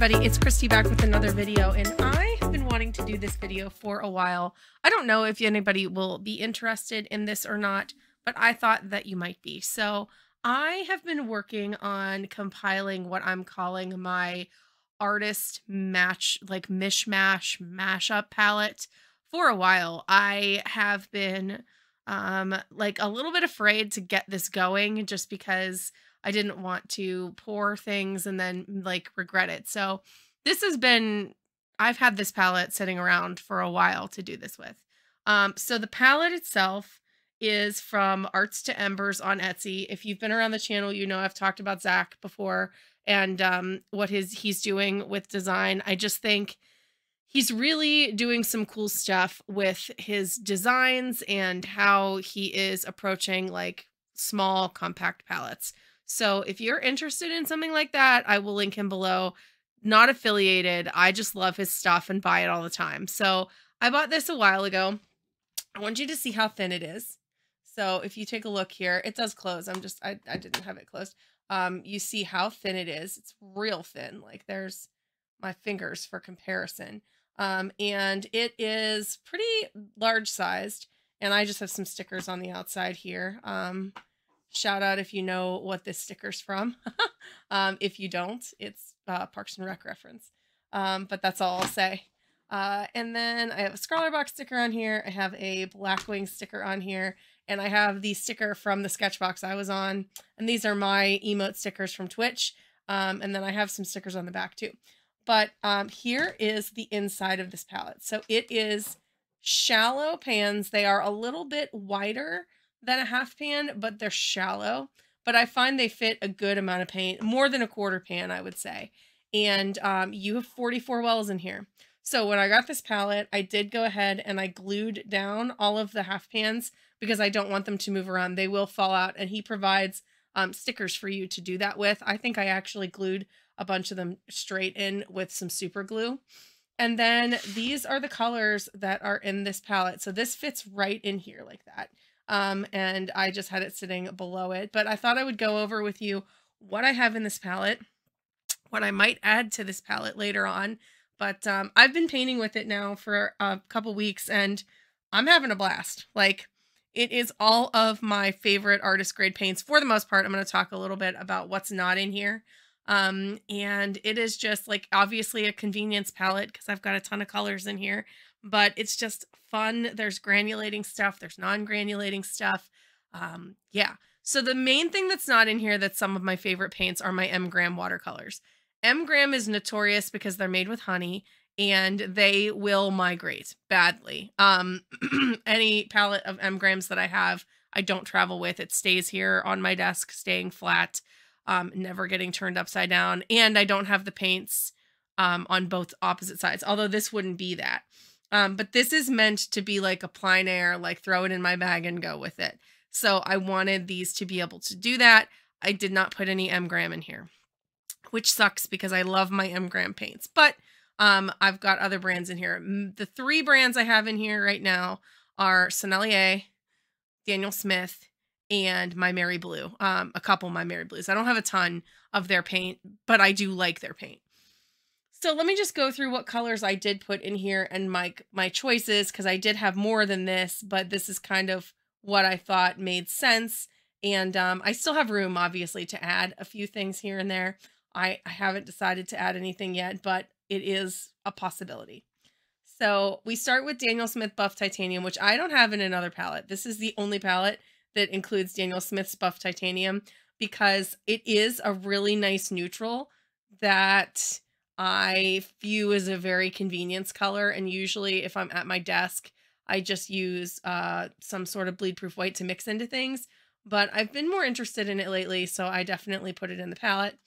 everybody, it's Kristy back with another video and I have been wanting to do this video for a while. I don't know if anybody will be interested in this or not, but I thought that you might be. So I have been working on compiling what I'm calling my artist match, like mishmash mashup palette for a while. I have been um like a little bit afraid to get this going just because I didn't want to pour things and then like regret it. So this has been I've had this palette sitting around for a while to do this with. Um so the palette itself is from Arts to Embers on Etsy. If you've been around the channel, you know I've talked about Zack before and um what his he's doing with design. I just think he's really doing some cool stuff with his designs and how he is approaching like small compact palettes. So if you're interested in something like that, I will link him below. Not affiliated. I just love his stuff and buy it all the time. So I bought this a while ago. I want you to see how thin it is. So if you take a look here, it does close. I'm just, I, I didn't have it closed. Um, you see how thin it is. It's real thin. Like there's my fingers for comparison. Um, and it is pretty large sized. And I just have some stickers on the outside here. Um, shout out if you know what this sticker's from. um, if you don't, it's uh, Parks and Rec reference. Um, but that's all I'll say. Uh, and then I have a Scrawlrbox sticker on here. I have a Blackwing sticker on here. And I have the sticker from the Sketchbox I was on. And these are my emote stickers from Twitch. Um, and then I have some stickers on the back too. But um, here is the inside of this palette. So it is shallow pans. They are a little bit wider than a half pan, but they're shallow. But I find they fit a good amount of paint, more than a quarter pan, I would say. And um, you have 44 wells in here. So when I got this palette, I did go ahead and I glued down all of the half pans because I don't want them to move around. They will fall out and he provides um, stickers for you to do that with. I think I actually glued a bunch of them straight in with some super glue. And then these are the colors that are in this palette. So this fits right in here like that um, and I just had it sitting below it. But I thought I would go over with you what I have in this palette, what I might add to this palette later on. But um, I've been painting with it now for a couple weeks, and I'm having a blast. Like, it is all of my favorite artist grade paints for the most part. I'm going to talk a little bit about what's not in here. Um, and it is just like obviously a convenience palette because I've got a ton of colors in here but it's just fun. There's granulating stuff, there's non granulating stuff. Um, yeah. So the main thing that's not in here that's some of my favorite paints are my M Graham watercolors. M Graham is notorious because they're made with honey and they will migrate badly. Um, any palette of M Grahams that I have, I don't travel with. It stays here on my desk, staying flat, um, never getting turned upside down. And I don't have the paints um, on both opposite sides, although this wouldn't be that. Um, but this is meant to be like a plein air, like throw it in my bag and go with it. So I wanted these to be able to do that. I did not put any M Graham in here, which sucks because I love my M Graham paints. But um, I've got other brands in here. The three brands I have in here right now are Sennelier, Daniel Smith, and Maimeri Blu. Um, a couple My Mary Blues. I don't have a ton of their paint, but I do like their paint. So let me just go through what colors I did put in here and my my choices because I did have more than this, but this is kind of what I thought made sense. And um, I still have room, obviously, to add a few things here and there. I, I haven't decided to add anything yet, but it is a possibility. So we start with Daniel Smith Buff Titanium, which I don't have in another palette. This is the only palette that includes Daniel Smith's Buff Titanium because it is a really nice neutral that I view as a very convenience color. And usually, if I'm at my desk, I just use uh, some sort of bleed proof white to mix into things. But I've been more interested in it lately, so I definitely put it in the palette.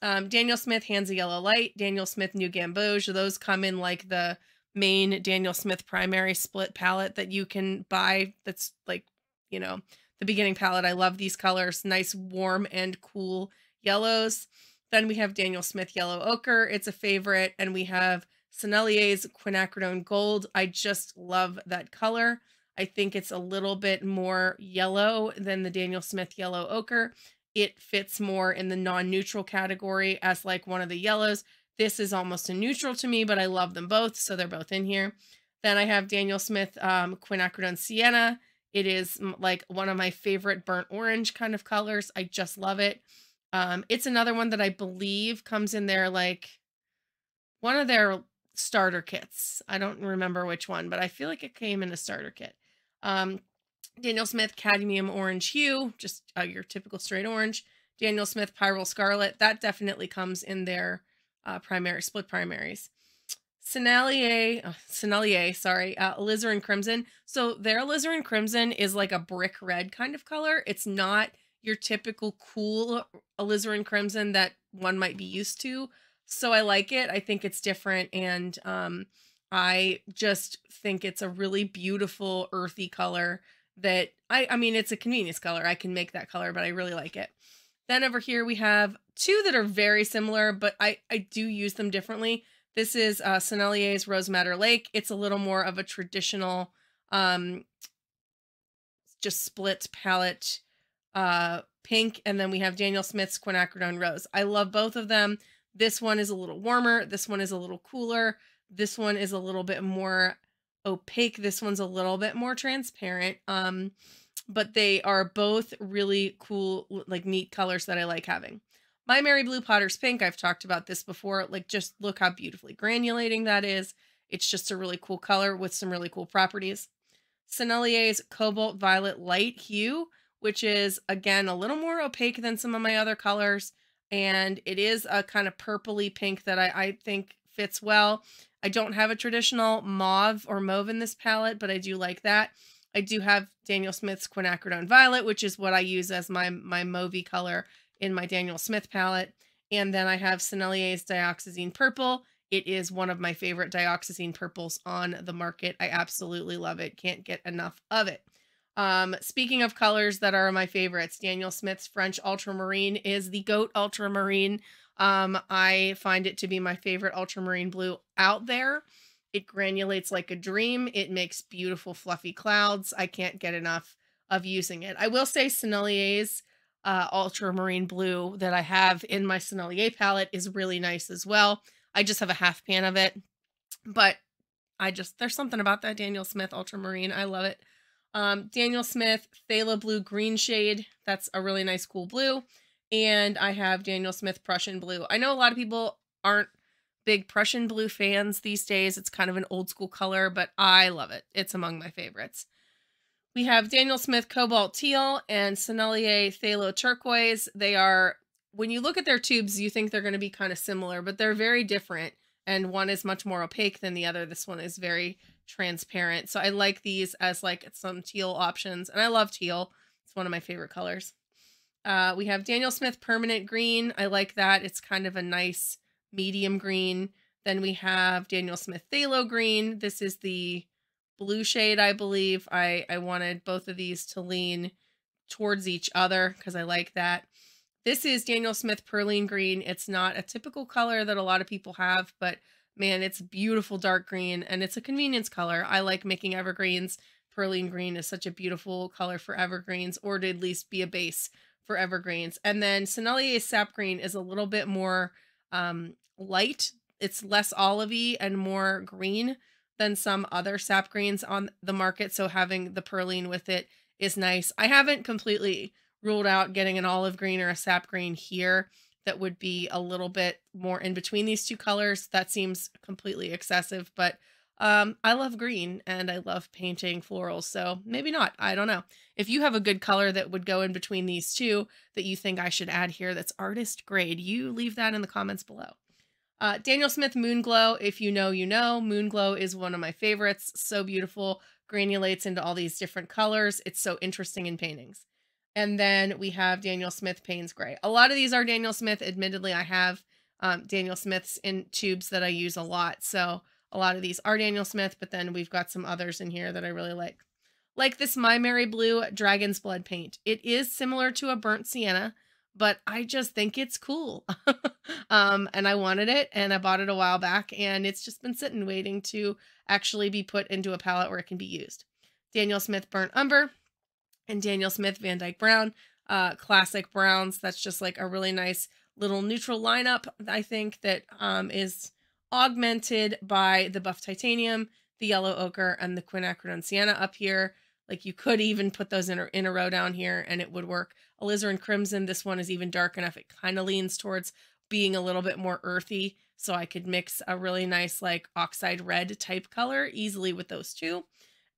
Um, Daniel Smith Hansa Yellow Light, Daniel Smith New Gamboge. Those come in like the main Daniel Smith primary split palette that you can buy. That's like, you know, the beginning palette. I love these colors. Nice, warm, and cool yellows. Then we have Daniel Smith Yellow Ochre. It's a favorite. And we have Sennelier's Quinacridone Gold. I just love that color. I think it's a little bit more yellow than the Daniel Smith Yellow Ochre. It fits more in the non-neutral category as like one of the yellows. This is almost a neutral to me, but I love them both, so they're both in here. Then I have Daniel Smith um, Quinacridone Sienna. It is like one of my favorite burnt orange kind of colors. I just love it. Um, it's another one that I believe comes in there like one of their starter kits. I don't remember which one, but I feel like it came in a starter kit. Um, Daniel Smith Cadmium Orange Hue, just uh, your typical straight orange. Daniel Smith Pyrrole Scarlet, that definitely comes in their uh, primary split primaries. Sennelier, oh, Sennelier, sorry, uh, alizarin crimson. So their alizarin crimson is like a brick red kind of color. It's not your typical cool alizarin crimson that one might be used to. So I like it. I think it's different and um I just think it's a really beautiful earthy color that I I mean it's a convenience color. I can make that color, but I really like it. Then over here we have two that are very similar, but I I do use them differently. This is uh Sennelier's Rose Madder Lake. It's a little more of a traditional um just split palette uh pink and then we have Daniel Smith's Quinacridone Rose. I love both of them. This one is a little warmer, this one is a little cooler. This one is a little bit more opaque. This one's a little bit more transparent. Um, but they are both really cool, like neat colors that I like having. Maimeri Blu Potter's Pink, I've talked about this before. Like, just look how beautifully granulating that is. It's just a really cool color with some really cool properties. Sennelier's Cobalt Violet Light Hue, which is, again, a little more opaque than some of my other colors. And it is a kind of purpley pink that I, I think fits well. I don't have a traditional mauve or mauve in this palette, but I do like that. I do have Daniel Smith's Quinacridone Violet, which is what I use as my, my mauvey color in my Daniel Smith palette. And then I have Sennelier's Dioxazine Purple. It is one of my favorite dioxazine purples on the market. I absolutely love it. Can't get enough of it. Um, speaking of colors that are my favorites, Daniel Smith's French Ultramarine is the GOAT Ultramarine. Um, I find it to be my favorite ultramarine blue out there. It granulates like a dream. It makes beautiful fluffy clouds. I can't get enough of using it. I will say Sennelier's uh, ultramarine blue that I have in my Sennelier palette is really nice as well. I just have a half pan of it, but I just, there's something about that Daniel Smith ultramarine. I love it. Um, Daniel Smith Phthalo Blue Green Shade. That's a really nice, cool blue and I have Daniel Smith Prussian Blue. I know a lot of people aren't big Prussian Blue fans these days. It's kind of an old school color, but I love it. It's among my favorites. We have Daniel Smith Cobalt Teal and Sennelier Phthalo Turquoise. They are, when you look at their tubes, you think they're going to be kind of similar, but they're very different. And one is much more opaque than the other. This one is very transparent. So I like these as like some teal options. And I love teal. It's one of my favorite colors. Uh, we have Daniel Smith Permanent Green. I like that. It's kind of a nice medium green. Then we have Daniel Smith Phthalo Green. This is the blue shade, I believe. I, I wanted both of these to lean towards each other because I like that. This is Daniel Smith Perylene Green. It's not a typical color that a lot of people have, but man, it's beautiful dark green and it's a convenience color. I like making evergreens. Perylene Green is such a beautiful color for evergreens or to at least be a base for evergreens. And then Sennelier's Sap Green is a little bit more um, light. It's less olivey and more green than some other sap greens on the market. So having the perylene with it is nice. I haven't completely ruled out getting an olive green or a sap green here that would be a little bit more in between these two colors. That seems completely excessive, but um, I love green and I love painting florals, so maybe not. I don't know. If you have a good color that would go in between these two that you think I should add here that's artist grade, you leave that in the comments below. Uh, Daniel Smith Moon Glow, if you know, you know. Moon Glow is one of my favorites. So beautiful, granulates into all these different colors. It's so interesting in paintings. And then we have Daniel Smith Payne's Gray. A lot of these are Daniel Smith. Admittedly, I have um, Daniel Smith's in tubes that I use a lot. So a lot of these are Daniel Smith, but then we've got some others in here that I really like. Like this Maimeri Blu Dragon's Blood paint. It is similar to a burnt sienna, but I just think it's cool. um, and I wanted it and I bought it a while back and it's just been sitting waiting to actually be put into a palette where it can be used. Daniel Smith Burnt Umber and Daniel Smith Van Dyke Brown. Uh, classic browns. That's just like a really nice little neutral lineup, I think, that um, is augmented by the buff titanium, the yellow ochre, and the quinacridone sienna up here. Like you could even put those in a, in a row down here and it would work. Alizarin crimson, this one is even dark enough. It kind of leans towards being a little bit more earthy. So I could mix a really nice like oxide red type color easily with those two.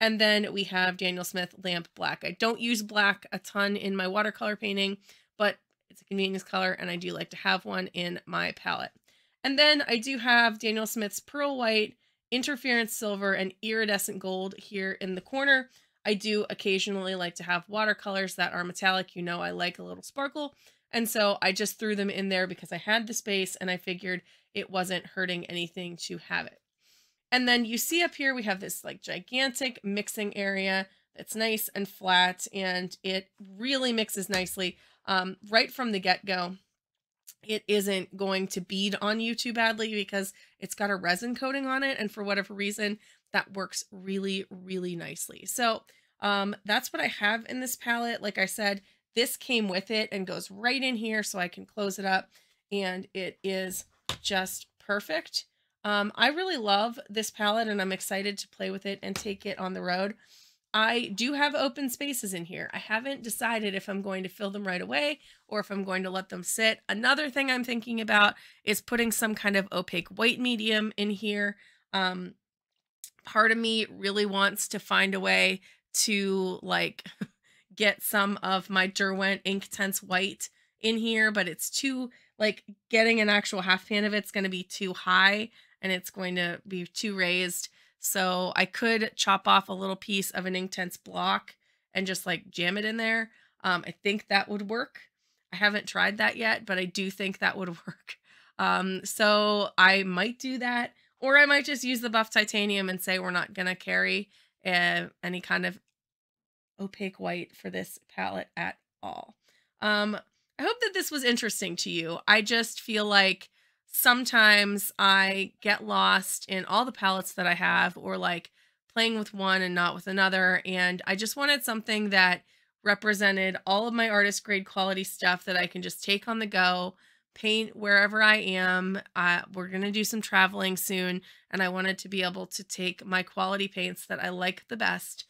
And then we have Daniel Smith Lamp Black. I don't use black a ton in my watercolor painting, but it's a convenience color and I do like to have one in my palette. And then I do have Daniel Smith's Pearl White, Interference Silver, and Iridescent Gold here in the corner. I do occasionally like to have watercolors that are metallic. You know, I like a little sparkle. And so I just threw them in there because I had the space and I figured it wasn't hurting anything to have it. And then you see up here, we have this like gigantic mixing area that's nice and flat and it really mixes nicely um, right from the get-go. It isn't going to bead on you too badly because it's got a resin coating on it. And for whatever reason, that works really, really nicely. So um, that's what I have in this palette. Like I said, this came with it and goes right in here so I can close it up and it is just perfect. Um, I really love this palette and I'm excited to play with it and take it on the road. I do have open spaces in here. I haven't decided if I'm going to fill them right away or if I'm going to let them sit. Another thing I'm thinking about is putting some kind of opaque white medium in here. Um, part of me really wants to find a way to like get some of my Derwent Inktense White in here, but it's too, like getting an actual half pan of it's going to be too high and it's going to be too raised. So I could chop off a little piece of an Inktense block and just like jam it in there. Um, I think that would work. I haven't tried that yet, but I do think that would work. Um, so I might do that, or I might just use the buff titanium and say we're not going to carry uh, any kind of opaque white for this palette at all. Um, I hope that this was interesting to you. I just feel like sometimes I get lost in all the palettes that I have or like playing with one and not with another. And I just wanted something that represented all of my artist grade quality stuff that I can just take on the go, paint wherever I am. Uh, we're going to do some traveling soon. And I wanted to be able to take my quality paints that I like the best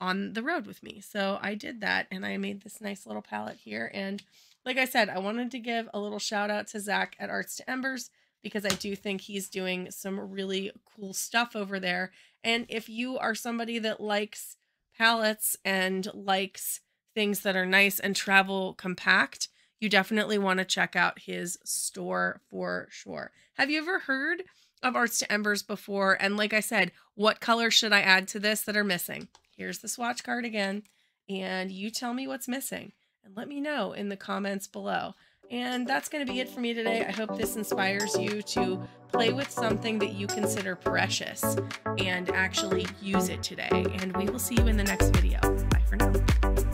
on the road with me. So I did that and I made this nice little palette here. And like I said, I wanted to give a little shout out to Zack at Arts to Embers because I do think he's doing some really cool stuff over there. And if you are somebody that likes palettes and likes things that are nice and travel compact, you definitely want to check out his store for sure. Have you ever heard of Arts to Embers before? And like I said, what colors should I add to this that are missing? Here's the swatch card again, and you tell me what's missing and let me know in the comments below. And that's going to be it for me today. I hope this inspires you to play with something that you consider precious and actually use it today. And we will see you in the next video. Bye for now.